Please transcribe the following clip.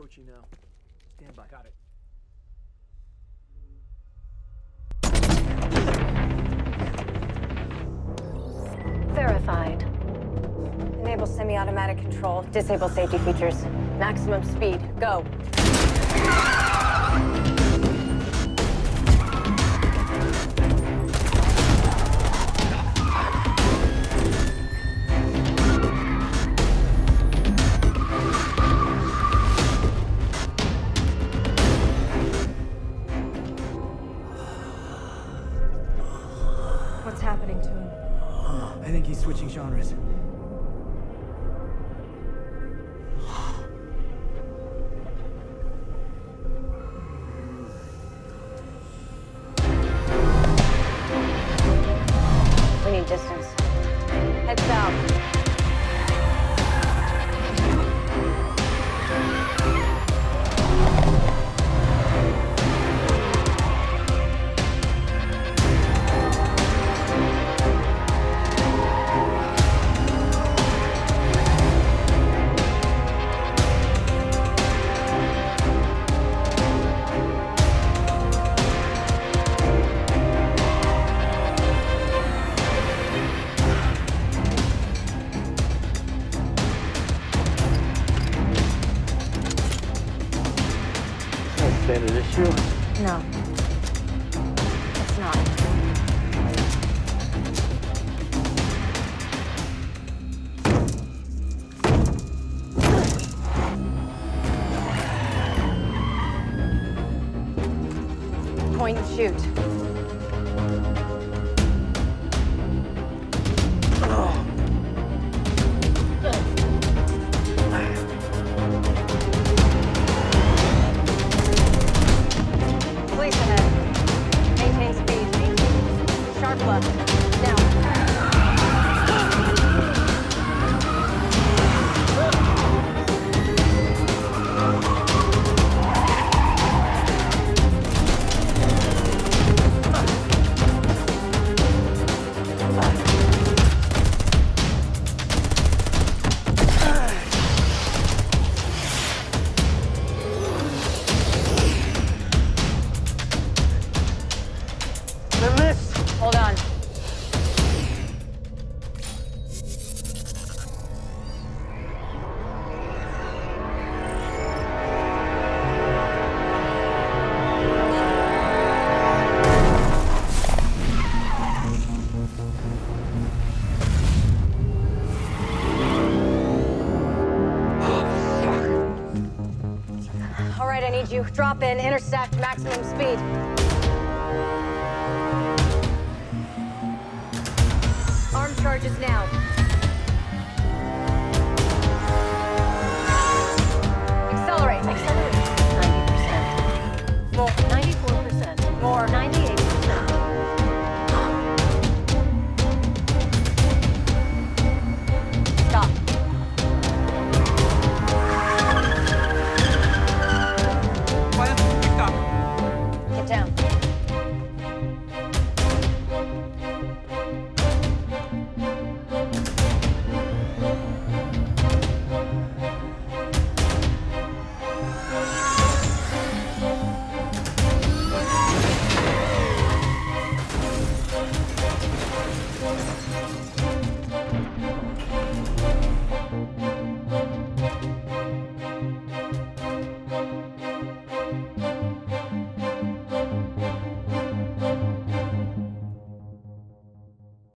approaching now. Stand by. Got it. Verified. Enable semi-automatic control. Disable safety features. Maximum speed. Go. I think he's switching genres. We need distance. Head south. No. It's not. Point and shoot. Sharp left. All right, I need you. Drop in, intersect, maximum speed. Arm charges now. Música